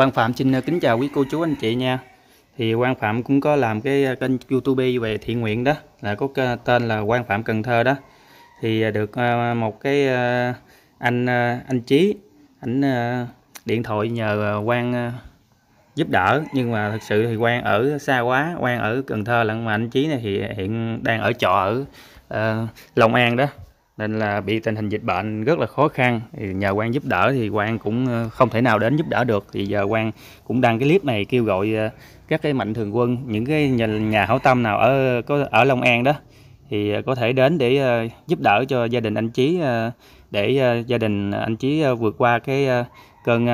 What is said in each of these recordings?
Quang Phạm xin ờ, kính chào quý cô chú anh chị nha. Thì Quang Phạm cũng có làm cái ờ, kênh YouTube về thiện nguyện đó, là có tên là Quang Phạm Cần Thơ đó. Thì ờ, được một cái anh anh Chí ảnh điện thoại nhờ Quang giúp đỡ nhưng mà thực sự thì Quang ở xa quá, Quang ở Cần Thơ lận mà anh Chí này thì hiện đang ở trọ ở uh, Long An đó nên là bị tình hình dịch bệnh rất là khó khăn. Thì nhờ quan giúp đỡ thì quan cũng ờ, không thể nào đến giúp đỡ được. Thì giờ quan cũng đăng cái clip này kêu gọi ờ, các cái mạnh thường quân những cái nhà, nhà hảo tâm nào ở có ở Long An đó thì ờ, có thể đến để giúp đỡ cho gia đình anh Chí để gia đình anh Chí vượt qua cái cơn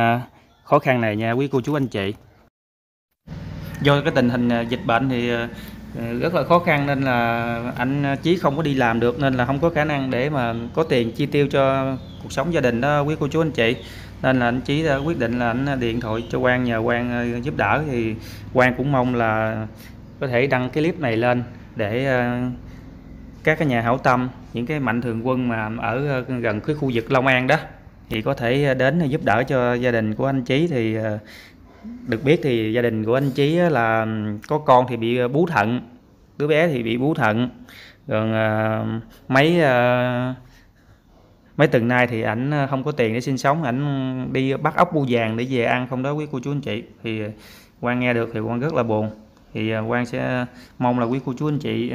khó khăn này nha. Quý cô chú anh chị. Do cái tình hình dịch bệnh thì Ờ, rất là khó khăn nên là anh ờ, Chí không có đi làm được nên là không có khả năng để mà có tiền chi tiêu cho cuộc sống gia đình đó, quý cô chú anh chị. Nên là anh Chí đã quyết định là anh ờ, điện thoại cho Quang, nhờ Quang giúp đỡ. Thì Quang cũng mong là có thể đăng cái clip này lên để các cái nhà hảo tâm, những cái mạnh thường quân mà ở gần cái khu vực Long An đó thì có thể đến giúp đỡ cho gia đình của anh Chí. Thì được biết thì gia đình của anh Chí là có con thì bị ờ, bú thận, đứa bé thì bị bú thận. Còn ờ, mấy ờ, mấy tuần nay thì ảnh không có tiền để sinh sống, ảnh đi bắt ốc bu vàng để về ăn không đó quý cô chú anh chị. Thì quan nghe được thì quan rất là buồn. Thì quan sẽ mong là quý cô chú anh chị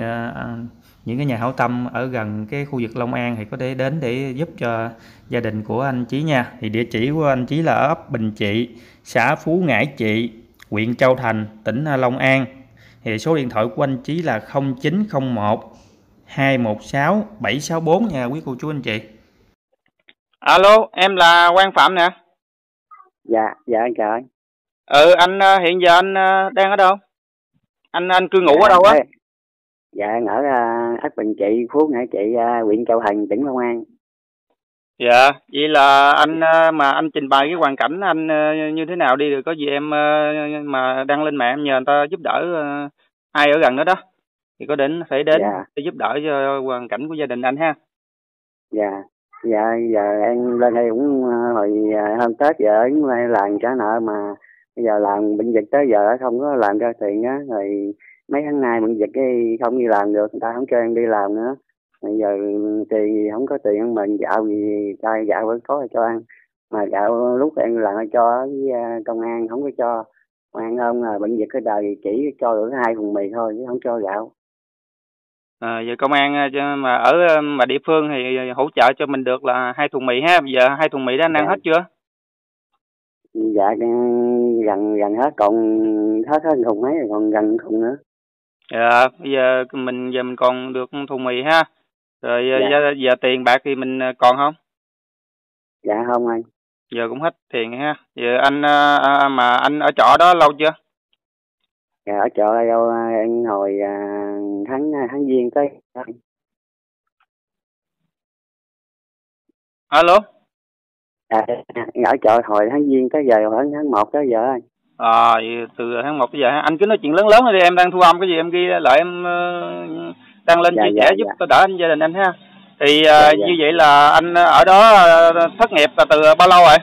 những cái nhà hảo tâm ở gần cái khu vực Long An thì có thể đến để giúp cho gia đình của anh Chí nha. Thì địa chỉ của anh Chí là ở ấp Bình Trị xã Phú Ngãi Trị huyện Châu Thành tỉnh Long An. Thì số điện thoại của anh Chí là 0901 216 764 nha quý cô chú anh chị. Alo em là Quang Phạm nè. Dạ dạ anh chào anh. Ừ anh ờ, hiện giờ anh ờ, đang ở đâu? Anh anh cư ngụ dạ, ở đâu á dạ ở uh, ấp Bình Trị Phú Ngãi Trị uh, huyện Châu Thành tỉnh Long An. Dạ vậy là anh uh, mà anh trình bày cái hoàn cảnh anh như thế nào đi rồi có gì em mà đăng lên mạng em nhờ người ta giúp đỡ ai ở gần đó đó. Thì có đến phải đến dạ. để giúp đỡ cho hoàn cảnh của gia đình anh ha. Dạ. Dạ giờ em lên đây cũng hồi hôm tết giờ cũng làm trả nợ mà. Bây giờ làm bệnh dịch tới giờ không có làm ra tiền á rồi mấy tháng nay bệnh dịch cái không đi làm được người ta không cho em đi làm nữa. Bây giờ tiền gì không có tiền ăn mình gạo gì cai gạo vẫn có cho ăn. Mà gạo lúc em làm cho với à, công an không có cho. Ăn ông là bệnh dịch cái đời chỉ cho được hai thùng mì thôi chứ không cho gạo. À, giờ công an à, mà ở à, mà địa phương thì hỗ trợ cho mình được là hai thùng mì ha. Bây giờ hai thùng mì đã ăn dạ. hết chưa? Dạ gần gần hết còn hết hết thùng mấy còn gần thùng nữa dạ bây giờ mình giờ mình còn được thùng mì ha. Rồi dạ. giờ, giờ tiền bạc thì mình à, còn không? Dạ không anh. Giờ cũng hết tiền ha. Giờ anh à, à, mà anh ở trọ đó lâu chưa? Dạ ở trọ đâu anh hồi tháng tháng giêng tới. Alo? À, ở chợ hồi tháng giêng tới giờ hồi tháng một tới giờ anh à từ tháng một tới giờ anh cứ nói chuyện lớn lớn đi em đang thu âm cái gì em ghi lại em uh, đăng lên dạ, chia dạ, sẻ giúp dạ. đỡ anh gia đình anh ha. Thì uh, dạ, dạ. như vậy là anh ở đó uh, thất nghiệp là từ bao lâu rồi?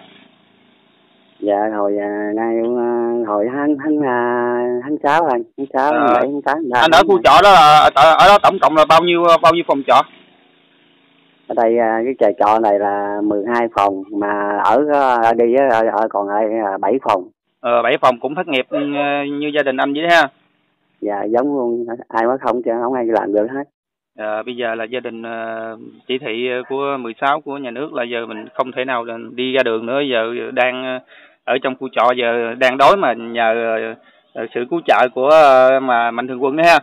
Dạ hồi uh, nay uh, hồi tháng tháng uh, tháng sáu anh tháng sáu tháng bảy tháng tám anh ở khu trọ đó là ở, ở đó tổng cộng là bao nhiêu bao nhiêu phòng trọ? Ở đây cái trại trọ này là 12 phòng mà ở đi ở, ở còn lại 7 phòng ờ bảy phòng cũng thất nghiệp ừ, như gia đình anh vậy ha. Dạ giống luôn ai mới không chứ không ai làm được hết. À, bây giờ là gia đình uh, chỉ thị của 16 của nhà nước là giờ mình không thể nào đi ra đường nữa. Giờ đang ở trong khu trọ giờ đang đói mà nhờ sự cứu trợ của mà mạnh thường quân đó ha.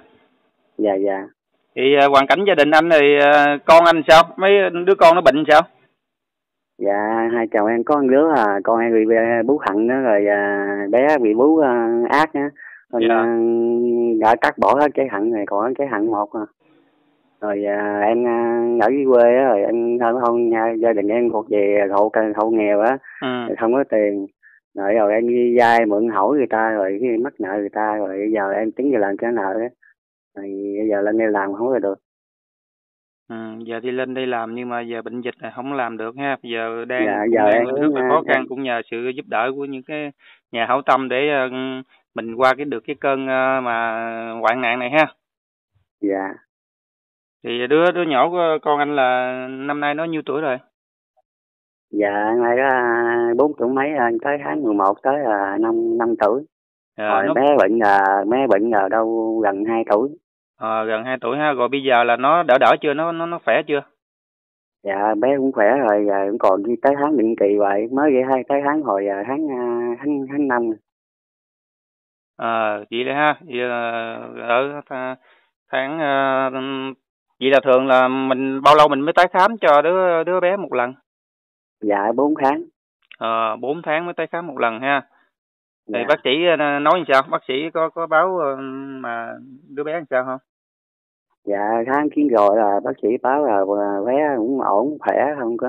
Dạ dạ. Thì hoàn cảnh gia đình anh thì con anh sao? Mấy đứa con nó bệnh sao dạ hai chồng em có một đứa là con em bị bú thận đó rồi à, bé bị bú à, ác á nên dạ. À, đã cắt bỏ hết cái thận này còn cái thận một à. rồi à, em à, ở dưới quê á rồi em không không nha gia đình em thuộc về hộ hộ nghèo á ừ. không có tiền rồi rồi em đi vay mượn hỏi người ta rồi cái mắc nợ người ta rồi giờ em tính giờ làm cái nợ á rồi bây giờ lên đây làm không có được Ừ, giờ đi lên đây làm nhưng mà giờ bệnh dịch này không làm được ha. Giờ đang Dạ, giờ đang em rất là cũng, khó a, khăn cũng nhờ sự giúp đỡ của những cái nhà hảo tâm để ờ, mình qua cái được cái cơn ờ, mà hoạn nạn này ha. Dạ, Thì đứa đứa nhỏ của con anh là năm nay nó nhiêu tuổi rồi? dạ nay có bốn tuổi mấy anh tới tháng 11 tới là năm năm tuổi. Ờ, Hồi nó bé bệnh là bé bệnh là đâu gần 2 tuổi. Ờ, gần 2 tuổi ha. Rồi bây giờ là nó đỡ đỡ chưa? Nó nó nó khỏe chưa? Dạ bé cũng khỏe rồi, giờ cũng còn đi tới tháng định kỳ vậy, mới vậy hai tới tháng hồi à, tháng à, tháng tháng năm. Ờ, vậy đấy ha. Vậy là ở tha- tháng vậy là thường là mình bao lâu mình mới tái khám cho đứa đứa bé một lần? Dạ 4 tháng. Ờ, 4 tháng mới tái khám một lần ha. Thì Dạ. bác sĩ ờ, nói làm sao? Bác sĩ có có báo ờ, mà đứa bé làm sao không? Dạ tháng kiến rồi là bác sĩ báo là à, bé cũng ổn khỏe không có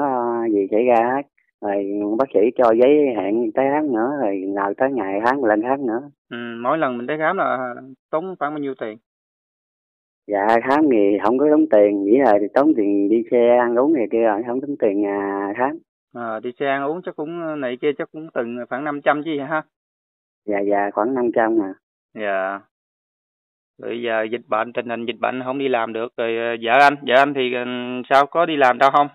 gì xảy ra hết. Rồi bác sĩ cho giấy hẹn tới tháng nữa rồi nào tới ngày tháng lên tháng nữa. Ừ, mỗi lần mình tái khám là tốn khoảng bao nhiêu tiền? Dạ tháng thì không có tốn tiền, chỉ là tốn tiền đi xe ăn uống này kia rồi không tốn tiền à, tháng. Ờ, đi xe ăn uống chắc cũng này kia chắc cũng từng khoảng 500 chứ gì ha. Dạ dạ khoảng 500 nè. Dạ. Bây giờ dịch bệnh tình hình dịch bệnh không đi làm được rồi ờ, vợ anh, vợ anh thì ờ, sao có đi làm đâu không?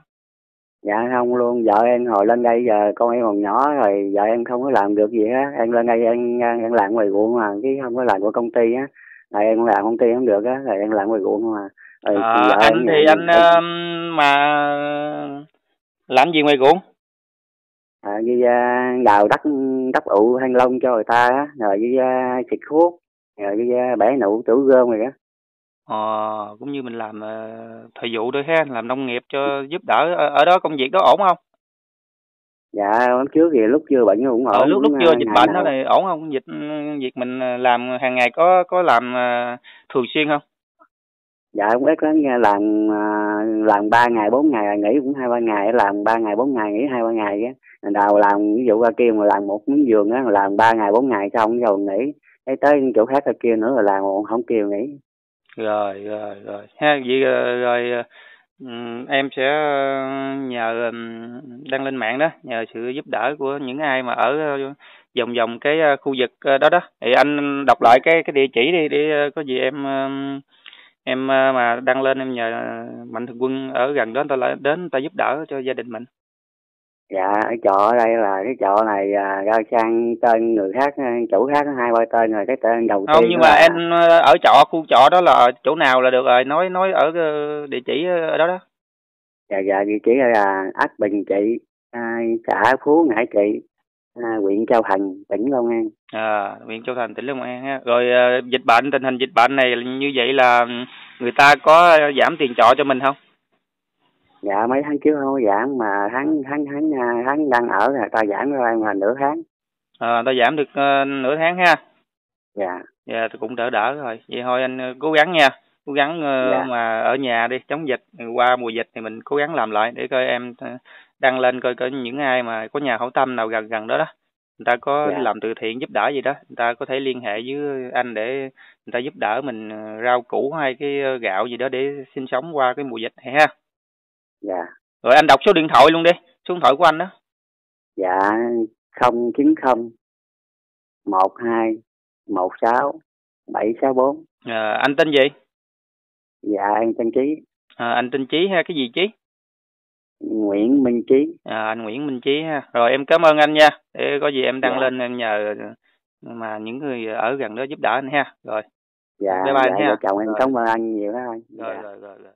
Dạ không luôn, vợ em hồi lên đây giờ con em còn nhỏ rồi vợ em không có làm được gì á. Em lên đây em, em làm ngoài ruộng mà, chứ không có làm của công ty á. Rồi em làm công ty không được á, rồi em làm ngoài ruộng mà. Rồi vợ anh em thì nhà- anh ờ, mà làm gì ngoài ruộng? À, đi à, đào đất đất ụ thanh long cho người ta á rồi đi à, xịt thuốc rồi đi à, bẻ nụ tủ gom rồi đó Ờ, cũng như mình làm ờ, thời vụ thôi ha, làm nông nghiệp cho giúp đỡ ở, ở đó công việc đó ổn không? dạ hôm trước thì lúc chưa bệnh cũng ổn Ờ, lúc lúc chưa à, dịch bệnh đó này ổn không? Dịch việc mình ờ, làm hàng ngày có có làm ờ, thường xuyên không? Dạ cũng ít lắm nha làm à, làm ba ngày bốn ngày là nghỉ cũng hai ba ngày làm ba ngày bốn ngày nghỉ hai ba ngày á đào làm ví dụ ra kia mà làm một miếng giường á làm ba ngày bốn ngày xong rồi nghỉ cái tới chỗ khác ra kia nữa là làm không kêu nghỉ Rồi rồi rồi. Ha, vậy ờ, rồi, rồi em sẽ ờ, nhờ ừ, đăng lên mạng đó, nhờ sự giúp đỡ của những ai mà ở vòng vòng cái khu vực đó đó. Thì anh đọc lại cái cái địa chỉ đi để có gì em em ờ, mà đăng lên em nhờ mạnh thường quân ở gần đó người ta lại đến người ta giúp đỡ cho gia đình mình. dạ cái chợ ở đây là cái chợ này à, ra sang tên người khác chủ khác hai ba tên rồi cái tên đầu Không tiên nhưng mà là- em ờ, ở trọ khu trọ đó là chỗ nào là được rồi, nói nói ở ờ, địa chỉ ở đó đó. dạ dạ địa chỉ là ấp Bình Trị à, xã Phú Ngãi Trị à, huyện Châu Thành tỉnh Long An À, huyện Châu Thành tỉnh Long An ha. Rồi ờ, dịch bệnh tình hình dịch bệnh này như vậy là người ta có giảm tiền trọ cho mình không? dạ mấy tháng trước không có giảm mà tháng tháng tháng à, tháng đang ở là ta giảm cho em là nửa tháng À, ta giảm được ờ, nửa tháng ha. dạ Dạ tôi cũng đỡ đỡ rồi. Vậy thôi anh ờ, cố gắng nha. Cố gắng Dạ. mà ở nhà đi chống dịch qua mùa dịch thì mình cố gắng làm lại để coi em đăng lên coi coi những ai mà có nhà hảo tâm nào gần gần đó đó. Người ta có Dạ. làm từ thiện giúp đỡ gì đó, người ta có thể liên hệ với anh để người ta giúp đỡ mình ờ, rau củ hay cái ờ, gạo gì đó để sinh sống qua cái mùa dịch này ha. dạ Rồi anh đọc số điện thoại luôn đi, số điện thoại của anh đó. dạ không chín không một hai một sáu bảy sáu bốn À, anh tên gì? dạ em tên Trí À, anh tên Chí ha, cái gì Chí? Nguyễn Minh Trí À, anh Nguyễn Minh Chí ha. Rồi em cảm ơn anh nha. Để có gì em đăng Dạ. lên em nhờ mà những người ở gần đó giúp đỡ anh ha. Rồi, dạ Bye bye dạ nha. vợ chồng em cảm ơn anh nhiều đó anh rồi, dạ. rồi, rồi. rồi.